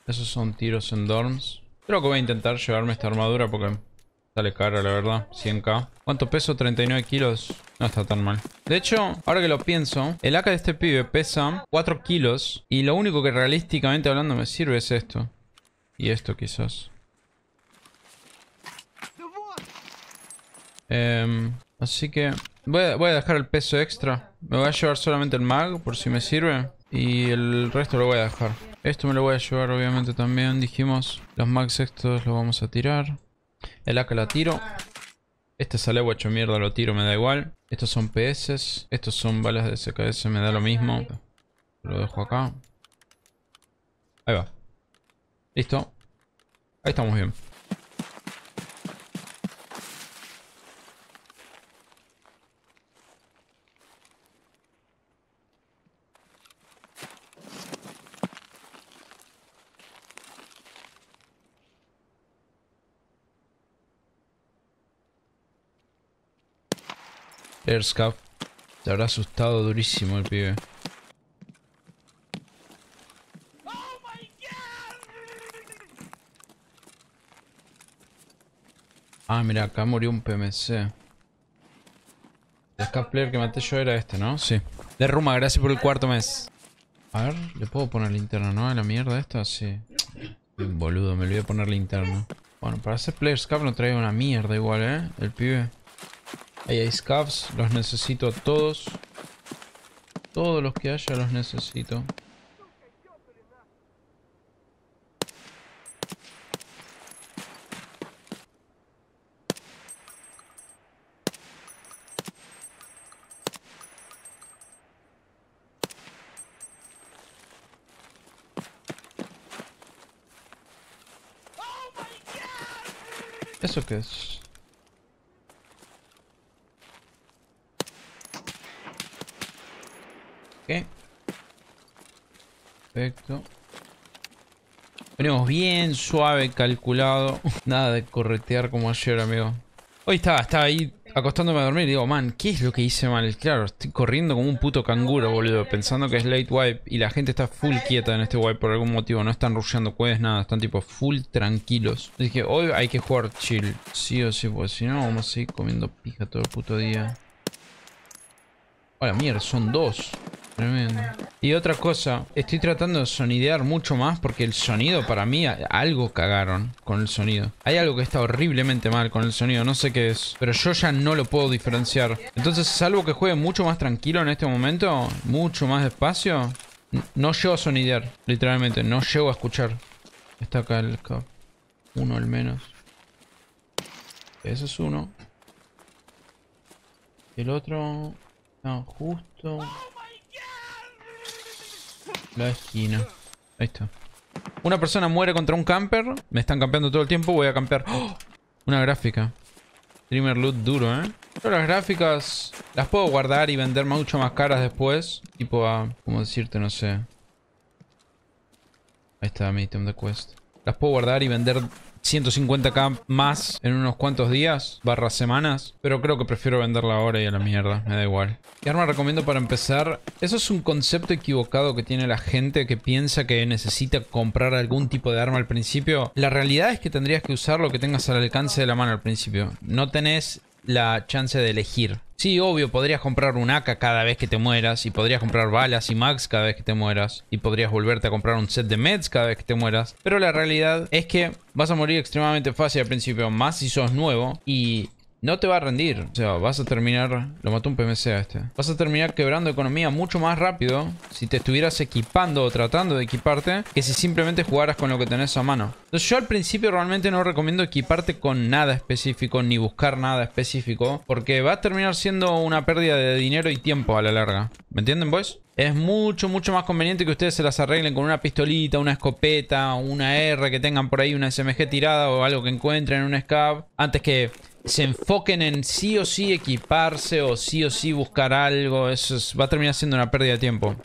Esos son tiros en dorms. Creo que voy a intentar llevarme esta armadura porque... Sale cara la verdad. 100k. ¿Cuánto peso? 39 kilos. No está tan mal. De hecho, ahora que lo pienso, el AK de este pibe pesa 4 kilos. Y lo único que realísticamente hablando me sirve es esto. Y esto quizás. Em, así que voy a, voy a dejar el peso extra. Me voy a llevar solamente el mag por si me sirve. Y el resto lo voy a dejar. Esto me lo voy a llevar obviamente también, dijimos. Los mags estos los vamos a tirar. El AK la tiro. Este sale hecho mierda, lo tiro, me da igual. Estos son PS. Estos son balas de SKS, me da lo mismo. Lo dejo acá. Ahí va. Listo. Ahí estamos bien. Airscap. Se habrá asustado durísimo el pibe. Ah, mira, acá murió un PMC. El Scap player que maté yo era este, ¿no? Sí. De Ruma, gracias por el cuarto mes. A ver, le puedo poner linterna, ¿no? A la mierda esta, sí. Boludo, me olvidé poner linterna. Bueno, para hacer player scap no traigo una mierda igual, ¿eh? El pibe. Ahí hay scavs, los necesito todos. Todos los que haya los necesito. ¿Eso qué es? Perfecto. Venimos bien suave, calculado. Nada de corretear como ayer, amigo. Hoy estaba, estaba ahí acostándome a dormir y digo, man, ¿qué es lo que hice mal? Claro, estoy corriendo como un puto canguro, boludo, pensando que es late wipe y la gente está full quieta en este wipe por algún motivo. No están rusheando quests, nada, están tipo full tranquilos. Dije, hoy hay que jugar chill, sí o sí, porque si no vamos a seguir comiendo pija todo el puto día. Hola, mierda, son dos. Tremendo. Y otra cosa, estoy tratando de sonidear mucho más porque el sonido para mí, algo cagaron con el sonido. Hay algo que está horriblemente mal con el sonido, no sé qué es, pero yo ya no lo puedo diferenciar. Entonces, salvo que juegue mucho más tranquilo en este momento, mucho más despacio, no llego a sonidear, literalmente, no llego a escuchar. Está acá el cap. Uno al menos. Ese es uno. El otro... No, justo... La esquina. Ahí está. Una persona muere contra un camper. Me están campeando todo el tiempo. Voy a campear. ¡Oh! Una gráfica. Streamer loot duro, ¿eh? Yo las gráficas las puedo guardar y vender mucho más caras después. Tipo a, ¿cómo decirte? No sé. Ahí está mi item de quest. Las puedo guardar y vender 150k más en unos cuantos días, barra semanas. Pero creo que prefiero venderla ahora y a la mierda, me da igual. ¿Qué arma recomiendo para empezar? Eso es un concepto equivocado que tiene la gente que piensa que necesita comprar algún tipo de arma al principio. La realidad es que tendrías que usar lo que tengas al alcance de la mano al principio. No tenés la chance de elegir. Sí, obvio, podrías comprar un AK cada vez que te mueras. Y podrías comprar balas y max cada vez que te mueras. Y podrías volverte a comprar un set de meds cada vez que te mueras. Pero la realidad es que vas a morir extremadamente fácil al principio. Más si sos nuevo. Y no te va a rendir. O sea, vas a terminar... Lo mató un PMC a este. Vas a terminar quebrando economía mucho más rápido si te estuvieras equipando o tratando de equiparte que si simplemente jugaras con lo que tenés a mano. Entonces yo al principio realmente no recomiendo equiparte con nada específico ni buscar nada específico porque va a terminar siendo una pérdida de dinero y tiempo a la larga. ¿Me entienden, boys? Es mucho, mucho más conveniente que ustedes se las arreglen con una pistolita, una escopeta, una R que tengan por ahí, una SMG tirada o algo que encuentren en un scab. Antes que se enfoquen en sí o sí equiparse o sí o sí buscar algo. Eso es- va a terminar siendo una pérdida de tiempo.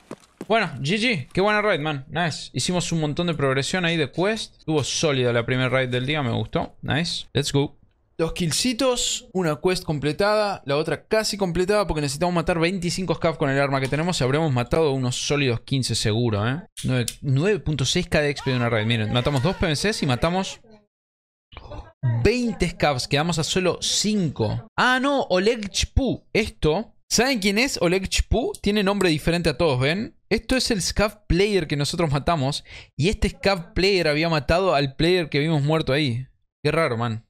Bueno, GG, qué buena raid, man. Nice. Hicimos un montón de progresión ahí de quest. Estuvo sólida la primera raid del día, me gustó. Nice. Let's go. Dos killcitos, una quest completada, la otra casi completada porque necesitamos matar 25 scavs con el arma que tenemos y habremos matado unos sólidos 15 seguro, ¿eh? 9 9.6k de XP de una raid. Miren, matamos dos PMCs y matamos 20 scavs, quedamos a solo 5. Ah, no, Oleg Chpu. Esto, ¿saben quién es Oleg Chpu? Tiene nombre diferente a todos, ¿ven? Esto es el scav player que nosotros matamos. Y este scav player había matado al player que vimos muerto ahí. Qué raro, man.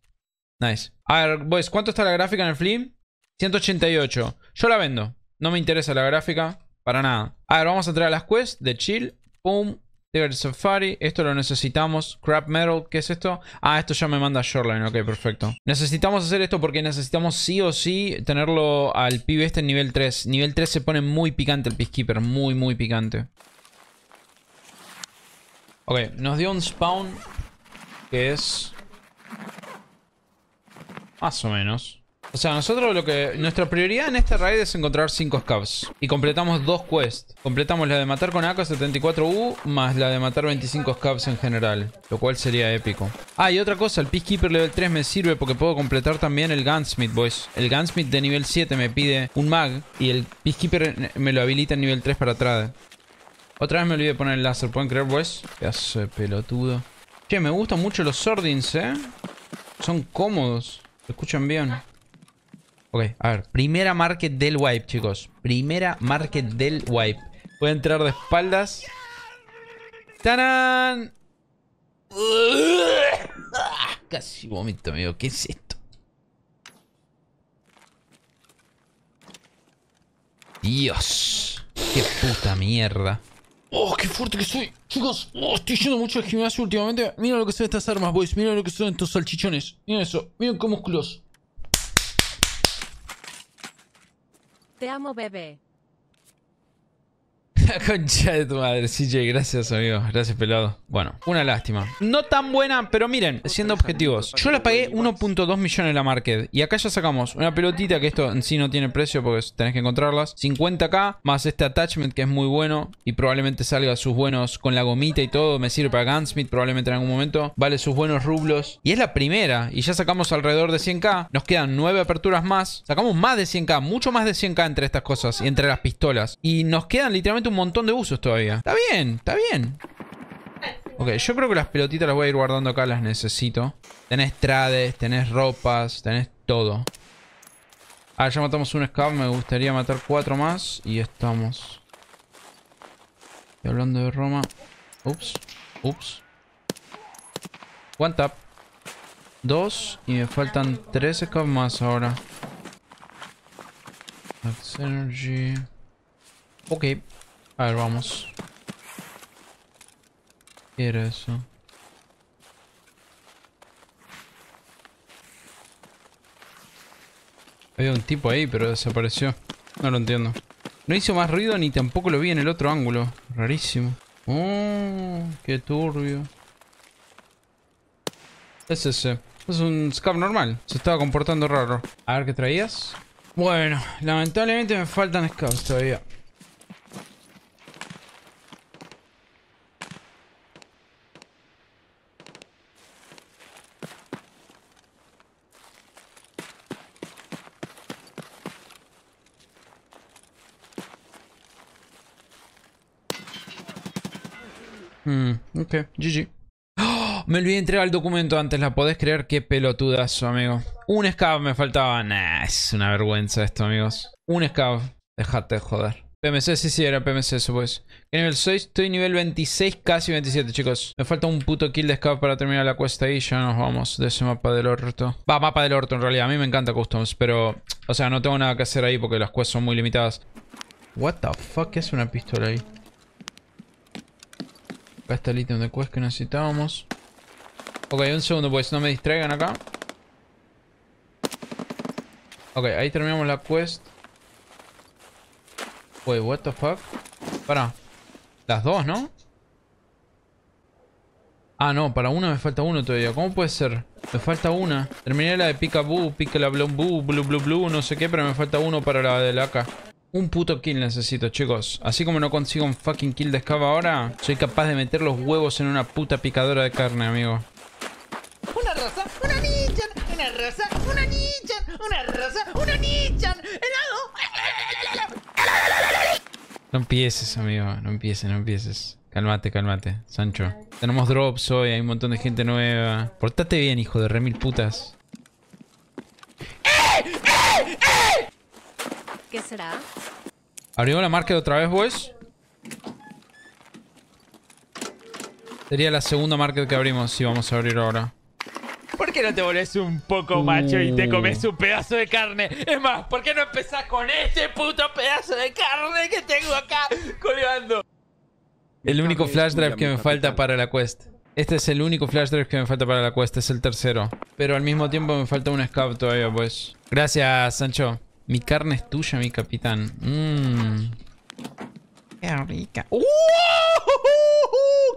Nice. A ver, boys, ¿cuánto está la gráfica en el Flim? 188. Yo la vendo. No me interesa la gráfica. Para nada. A ver, vamos a entrar a las quests de chill. Pum. Tiger Safari, esto lo necesitamos. Crab Metal, ¿qué es esto? Ah, esto ya me manda Shoreline, ok, perfecto. Necesitamos hacer esto porque necesitamos sí o sí tenerlo al pibe este en nivel 3. Nivel 3 se pone muy picante el Peacekeeper, muy, muy picante. Ok, nos dio un spawn que es... Más o menos. O sea, nosotros lo que... Nuestra prioridad en esta raid es encontrar 5 scavs. Y completamos dos quests. Completamos la de matar con AK-74U más la de matar 25 scavs en general. Lo cual sería épico. Ah, y otra cosa. El Peacekeeper level 3 me sirve porque puedo completar también el Gunsmith, boys. El Gunsmith de nivel 7 me pide un mag. Y el Peacekeeper me lo habilita en nivel 3 para atrás. Otra vez me olvidé de poner el láser. ¿Pueden creer, boys? Pedazo de pelotudo. Che, me gustan mucho los Sordins, ¿eh? Son cómodos. Se escuchan bien. Ok, a ver. Primera market del wipe, chicos. Primera market del wipe. Voy a entrar de espaldas. ¡Tarán! Casi vomito, amigo. ¿Qué es esto? Dios. Qué puta mierda. Oh, qué fuerte que soy. Chicos, oh, estoy yendo mucho al gimnasio últimamente. Mira lo que son estas armas, boys. Mira lo que son estos salchichones. Mira eso. Miren qué músculos. Te amo, bebé. La concha de tu madre, CJ, gracias amigo, gracias pelado. Bueno, una lástima. No tan buena, pero miren, siendo objetivos. Yo la pagué 1.2 millones la market. Y acá ya sacamos una pelotita que esto en sí no tiene precio porque tenés que encontrarlas. 50k, más este attachment que es muy bueno. Y probablemente salga sus buenos con la gomita y todo. Me sirve para Gunsmith probablemente en algún momento. Vale sus buenos rublos. Y es la primera. Y ya sacamos alrededor de 100k. Nos quedan 9 aperturas más. Sacamos más de 100k, mucho más de 100k entre estas cosas y entre las pistolas. Y nos quedan literalmente un montón de usos todavía. Está bien, está bien. Ok, yo creo que las pelotitas las voy a ir guardando acá, las necesito. Tenés trades, tenés ropas, tenés todo. Ah, ya matamos un scav, me gustaría matar cuatro más y estamos. Y hablando de Roma. Ups, ups. One tap. Dos y me faltan tres scav más ahora. Max Energy. Ok. A ver, vamos. ¿Qué era eso? Había un tipo ahí, pero desapareció. No lo entiendo. No hizo más ruido ni tampoco lo vi en el otro ángulo. Rarísimo. Oh, qué turbio. Es ese. Es un scav normal. Se estaba comportando raro. A ver qué traías. Bueno, lamentablemente me faltan scouts todavía. GG. Me olvidé de entregar el documento antes, ¿la podés creer? Qué pelotudazo, amigo. Un scav me faltaba. Nah, es una vergüenza esto, amigos. Un scav. Dejate de joder. PMC, sí, sí, era PMC eso pues. ¿Qué nivel soy? Estoy nivel 26, casi 27, chicos. Me falta un puto kill de scav para terminar la cuesta y ya nos vamos de ese mapa del orto. Va, mapa del orto en realidad. A mí me encanta Customs, pero... O sea, no tengo nada que hacer ahí porque las quests son muy limitadas. What the fuck? ¿Qué es una pistola ahí? Acá está el ítem de quest que necesitábamos. Ok, un segundo pues, no me distraigan acá. Ok, ahí terminamos la quest. Wait, what the fuck? Para. Las dos, ¿no? Ah, no, para una me falta uno todavía. ¿Cómo puede ser? Me falta una. Terminé la de Picaboo, Pica Blue Blue, Blue Blue Blue, no sé qué, pero me falta uno para la de la AK. Un puto kill necesito, chicos. Así como no consigo un fucking kill de escava ahora, soy capaz de meter los huevos en una puta picadora de carne, amigo. Una rosa, una nichan, una rosa, una nichan, una rosa, una nichan, helado. No empieces, amigo. No empieces, no empieces. Cálmate, cálmate. Sancho. Tenemos drops hoy, hay un montón de gente nueva. Portate bien, hijo de remil putas. ¿Qué será? ¿Abrimos la market otra vez, boys? Sería la segunda market que abrimos si vamos a abrir ahora. ¿Por qué no te volvés un poco macho y te comes un pedazo de carne? Es más, ¿por qué no empezás con este puto pedazo de carne que tengo acá colgando? El único flash drive que me falta para la quest. Este es el único flash drive que me falta para la quest, es el tercero. Pero al mismo tiempo me falta un scout todavía, pues. Gracias, Sancho. Mi carne es tuya, mi capitán. Mmm. Qué rica. ¡Uh!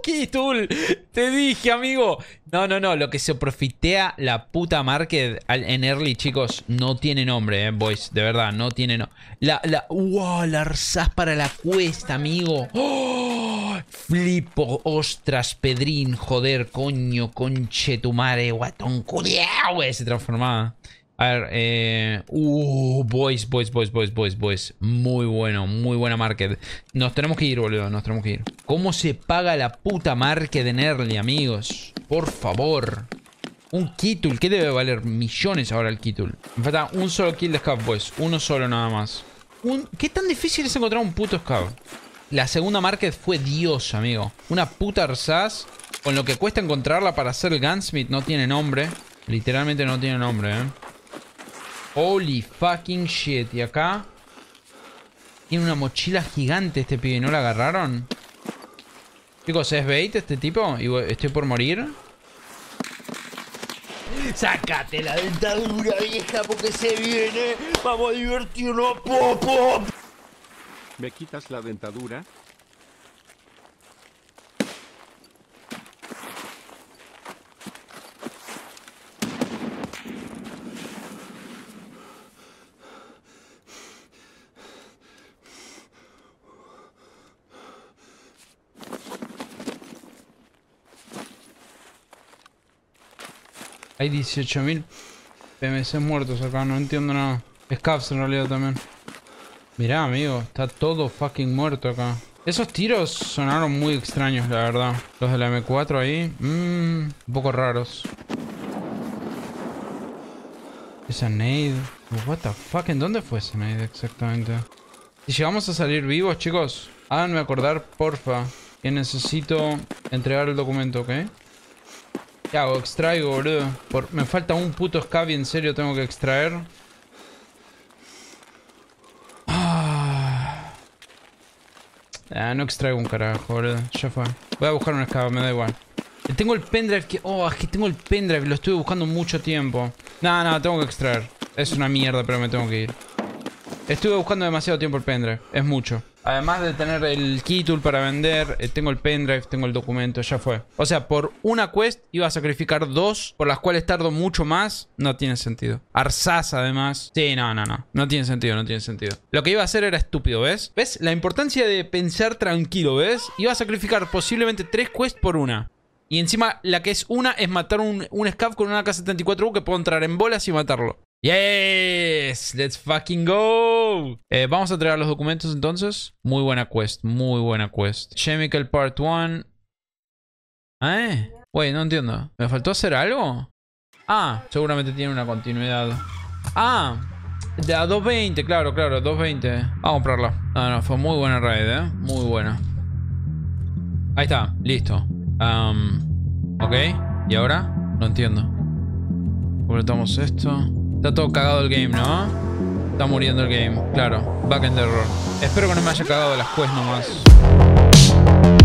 ¡Kitul! Te dije, amigo. No, no, no. Lo que se profitea la puta market en early, chicos, no tiene nombre, eh, boys. De verdad, no tiene nombre. La, la... ¡Wow! La arsás para la cuesta, amigo. ¡Oh! Flipo. Ostras, Pedrín. Joder, coño, conche tu madre. Guatón, culiao. Se transformaba. A ver, eh... Uh, boys, boys, boys, boys, boys, boys. Muy bueno, muy buena market. Nos tenemos que ir, boludo, nos tenemos que ir. ¿Cómo se paga la puta market en early, amigos? Por favor. Un Kitul, ¿qué debe valer? Millones ahora el Kitul. Me falta un solo kill de Scav, boys. Uno solo nada más. Un... ¿Qué tan difícil es encontrar un puto Scav? La segunda market fue Dios, amigo. Una puta Arsaz. Con lo que cuesta encontrarla para hacer el Gunsmith no tiene nombre. Literalmente no tiene nombre, eh. Holy fucking shit. Y acá. Tiene una mochila gigante este pibe. ¿No la agarraron? Chicos, ¿es bait este tipo? Estoy por morir. Sácate la dentadura vieja porque se viene. Vamos a divertirnos, popo. ¿Me quitas la dentadura? Hay 18.000 PMC muertos acá. No entiendo nada. Scavs en realidad también. Mirá, amigo. Está todo fucking muerto acá. Esos tiros sonaron muy extraños, la verdad. Los de la M4 ahí. Mmm. Un poco raros. Esa nade. What the fuck? ¿En dónde fue esa nade exactamente? Si llegamos a salir vivos, chicos, háganme acordar, porfa, que necesito entregar el documento, ¿ok? ¿Qué hago? Extraigo, boludo. Por- Me falta un puto scavi, en serio tengo que extraer. Ah. Ah, no extraigo un carajo, boludo. Ya fue. Voy a buscar un scav, me da igual. Tengo el pendrive que... Oh, es que tengo el pendrive. Lo estuve buscando mucho tiempo. No, no, tengo que extraer. Es una mierda, pero me tengo que ir. Estuve buscando demasiado tiempo el pendrive. Es mucho. Además de tener el key tool para vender, eh, tengo el pendrive, tengo el documento, ya fue. O sea, por una quest iba a sacrificar dos, por las cuales tardo mucho más. No tiene sentido. Arsaz, además. Sí, no, no, no. No tiene sentido, no tiene sentido. Lo que iba a hacer era estúpido, ¿ves? ¿Ves? La importancia de pensar tranquilo, ¿ves? Iba a sacrificar posiblemente tres quests por una. Y encima, la que es una es matar un, un con una K-74U que puedo entrar en bolas y matarlo. Yes, let's fucking go. Eh, vamos a entregar los documentos entonces. Muy buena quest, muy buena quest. Chemical Part 1. ¿Eh? Güey, no entiendo. ¿Me faltó hacer algo? Ah, seguramente tiene una continuidad. Ah, de a 220, claro, claro, 220. Vamos a comprarla. No, no, fue muy buena raid, eh. Muy buena. Ahí está, listo. Um, ok, ¿y ahora? No entiendo. Completamos esto. Está todo cagado el game, ¿no? Está muriendo el game, claro. Back en error. Espero que no me haya cagado las quests nomás.